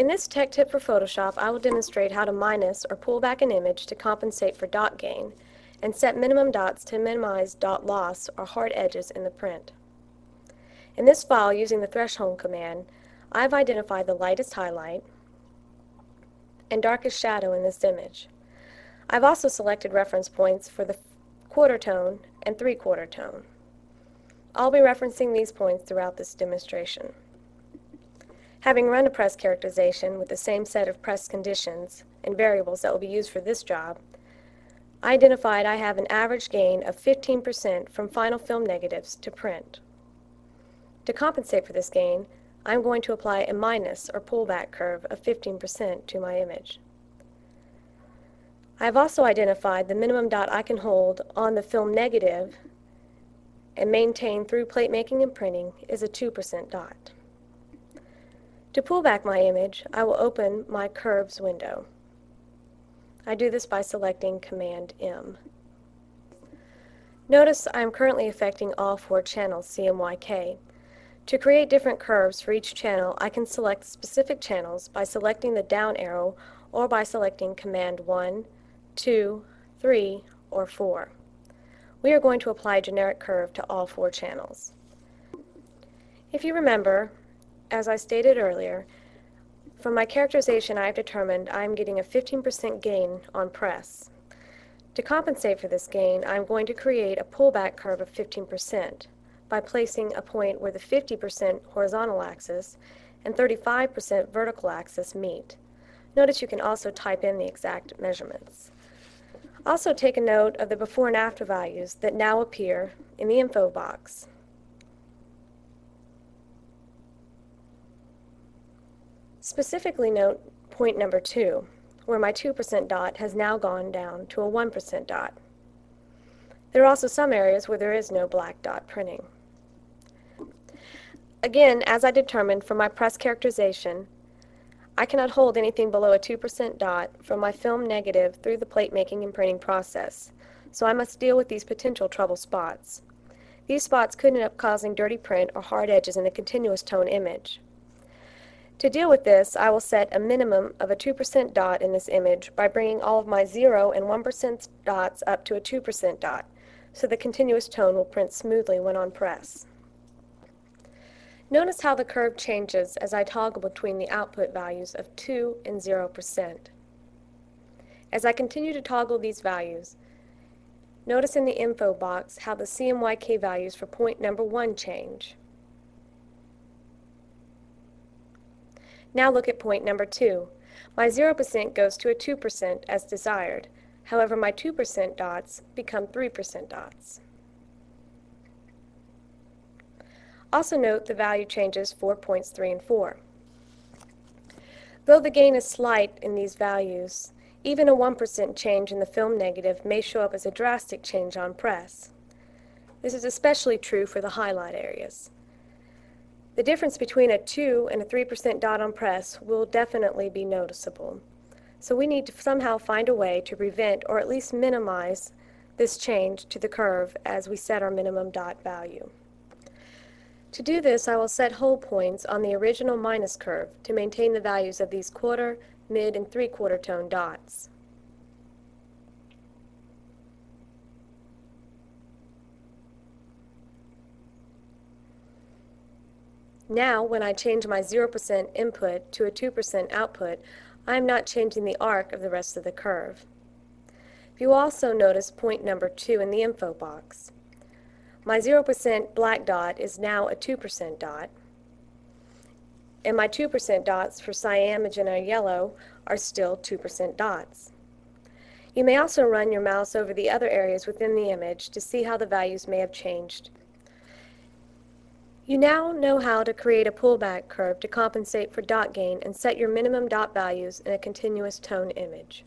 In this tech tip for Photoshop, I will demonstrate how to minus or pull back an image to compensate for dot gain and set minimum dots to minimize dot loss or hard edges in the print. In this file, using the threshold command, I've identified the lightest highlight and darkest shadow in this image. I've also selected reference points for the quarter tone and three-quarter tone. I'll be referencing these points throughout this demonstration. Having run a press characterization with the same set of press conditions and variables that will be used for this job, I identified I have an average gain of 15% from final film negatives to print. To compensate for this gain, I'm going to apply a minus or pullback curve of 15% to my image. I've also identified the minimum dot I can hold on the film negative and maintain through plate making and printing is a 2% dot. To pull back my image, I will open my Curves window. I do this by selecting Command M. Notice I am currently affecting all four channels CMYK. To create different curves for each channel, I can select specific channels by selecting the down arrow or by selecting Command 1, 2, 3, or 4. We are going to apply a generic curve to all four channels. If you remember, as I stated earlier, from my characterization I have determined I am getting a 15% gain on press. To compensate for this gain, I am going to create a pullback curve of 15% by placing a point where the 50% horizontal axis and 35% vertical axis meet. Notice you can also type in the exact measurements. Also take a note of the before and after values that now appear in the info box. Specifically note point number two, where my 2% dot has now gone down to a 1% dot. There are also some areas where there is no black dot printing. Again, as I determined from my press characterization, I cannot hold anything below a 2% dot from my film negative through the plate making and printing process, so I must deal with these potential trouble spots. These spots could end up causing dirty print or hard edges in a continuous tone image. To deal with this, I will set a minimum of a 2% dot in this image by bringing all of my 0 and 1% dots up to a 2% dot, so the continuous tone will print smoothly when on press. Notice how the curve changes as I toggle between the output values of 2 and 0%. As I continue to toggle these values, notice in the info box how the CMYK values for point number 1 change. Now look at point number 2. My 0% goes to a 2% as desired. However, my 2% dots become 3% dots. Also note the value changes for points 3 and 4. Though the gain is slight in these values, even a 1% change in the film negative may show up as a drastic change on press. This is especially true for the highlight areas. The difference between a 2 and a 3% dot on press will definitely be noticeable. So we need to somehow find a way to prevent or at least minimize this change to the curve as we set our minimum dot value. To do this, I will set whole points on the original minus curve to maintain the values of these quarter, mid, and three-quarter tone dots. Now, when I change my 0% input to a 2% output, I am not changing the arc of the rest of the curve. You also notice point number 2 in the info box. My 0% black dot is now a 2% dot, and my 2% dots for cyan, magenta, yellow are still 2% dots. You may also run your mouse over the other areas within the image to see how the values may have changed you now know how to create a pullback curve to compensate for dot gain and set your minimum dot values in a continuous tone image.